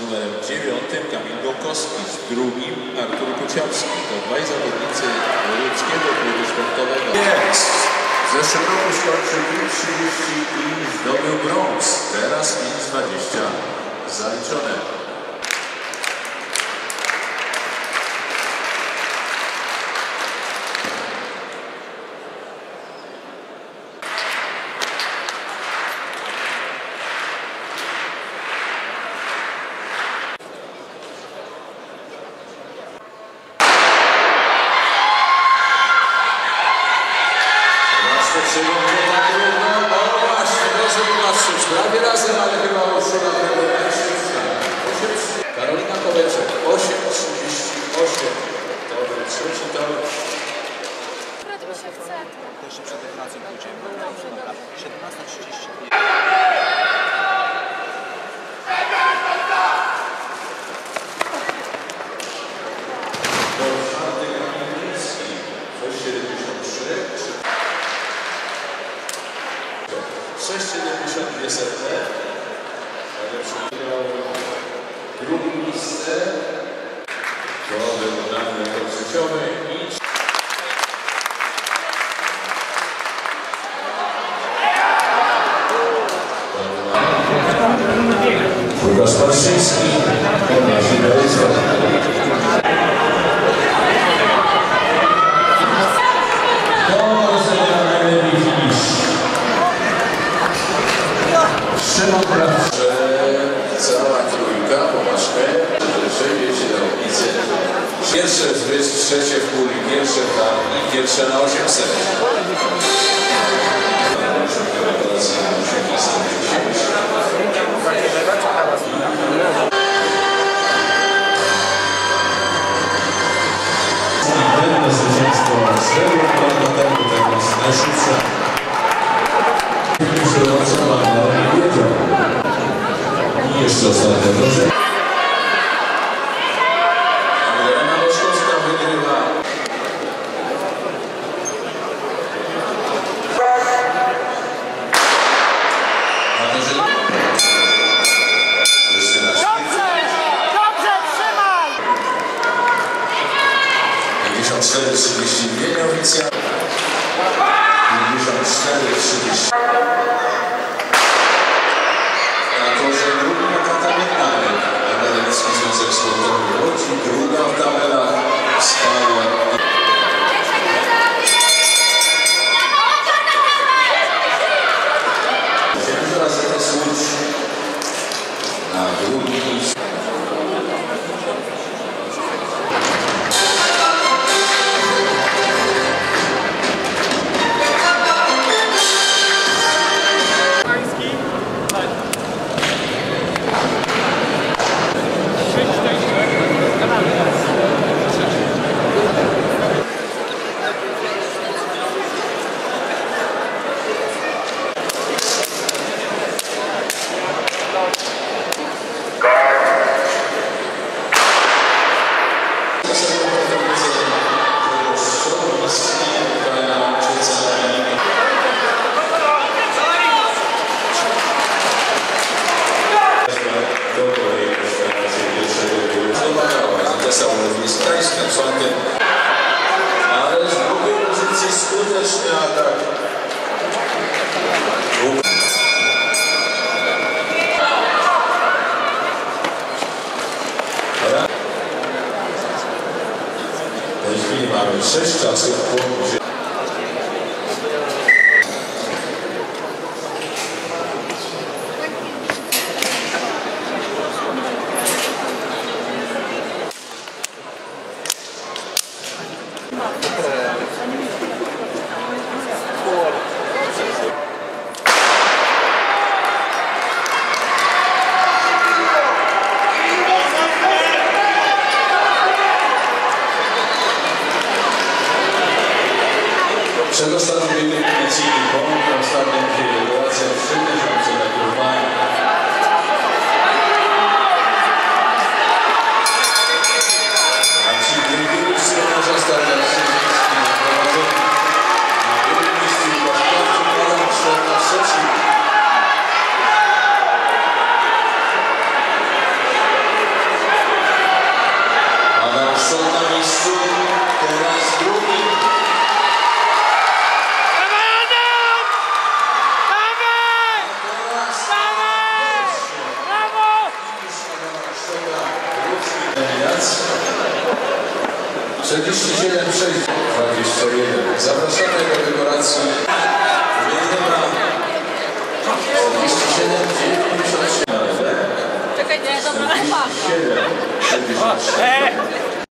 Numerem 9 Kamil Gołkowski, z drugim Artur Kuciowski. To dwaj zawodnicy ludzkiego klubu sportowego. Jest! W zeszłym roku skończył 30 i zdobył brąz. Teraz 5,20 zaliczone. Popatrzeć. Prawie razem, ale chyba urszula prawie najszybsza. Osiem- Karolina Koweczek, 8.38. To był trzeci tor. Akurat mi się chce. To jeszcze przed dekoracją pójdziemy. Dobra, 17.30. 6,72 setne. Najlepszy udział. Drugie miejsce. To wykonany rekord życiowy i Łukasz Parszyński, Tomasz Iberycko. Pierwsze zwyż, trzecie w puli, pierwsze w tam i pierwsze na 800. Pewne zwycięstwo srebro, prawda, teraz najszybsza. Przewodnicząca Magda nie wiedział. I jeszcze ostatnia proszę. Ale z drugiej pozycji skuteczny atak. W tej chwili mamy sześć czasów С одной стороны, мы имеем медицинский фонд, там стадники, релация, сильно же, все так любая. Антидемирусы, пожалуйста, антидемирусы, проводят. Вывести в Башков, Чукалов, Шота, Сочи. Она ушла на весну, то раз, Gdańsk. 47 6 21. Zapraszamy do dekoracji. Wygląda 47 93. Czekaj, nie, dobra. 47 73.